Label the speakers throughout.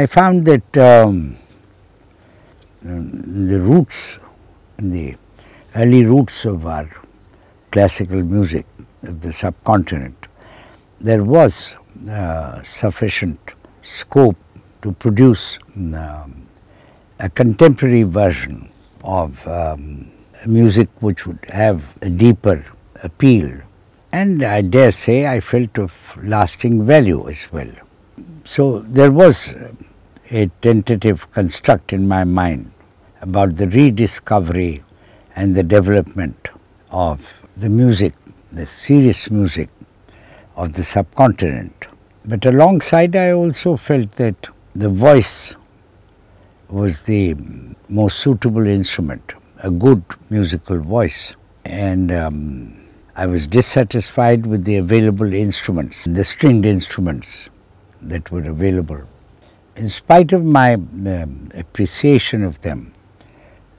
Speaker 1: I found that um, the roots in the early roots of our classical music of the subcontinent, there was uh, sufficient scope to produce um, a contemporary version of um, music which would have a deeper appeal and I dare say I felt of lasting value as well. So there was a tentative construct in my mind about the rediscovery and the development of the music, the serious music of the subcontinent. But alongside I also felt that the voice was the most suitable instrument, a good musical voice. And um, I was dissatisfied with the available instruments, the stringed instruments that were available. In spite of my um, appreciation of them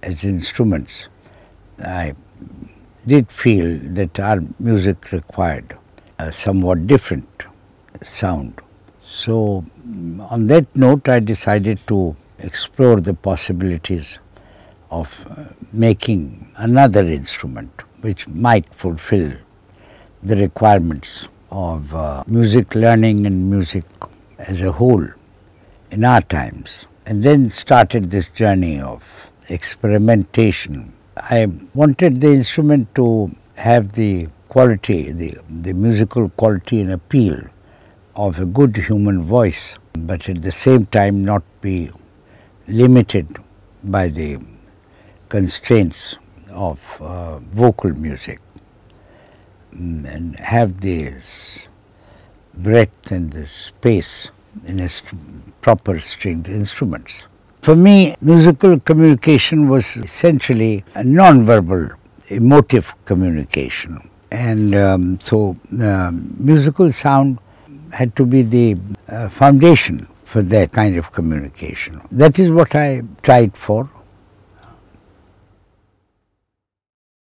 Speaker 1: as instruments, I did feel that our music required a somewhat different sound. So, on that note, I decided to explore the possibilities of uh, making another instrument which might fulfill the requirements of uh, music learning and music as a whole in our times. And then started this journey of experimentation. I wanted the instrument to have the quality, the, the musical quality and appeal of a good human voice, but at the same time not be limited by the constraints of uh, vocal music mm, and have this breadth and this space in a st proper stringed instruments. For me, musical communication was essentially a non-verbal, emotive communication. And um, so uh, musical sound had to be the uh, foundation for that kind of communication. That is what I tried for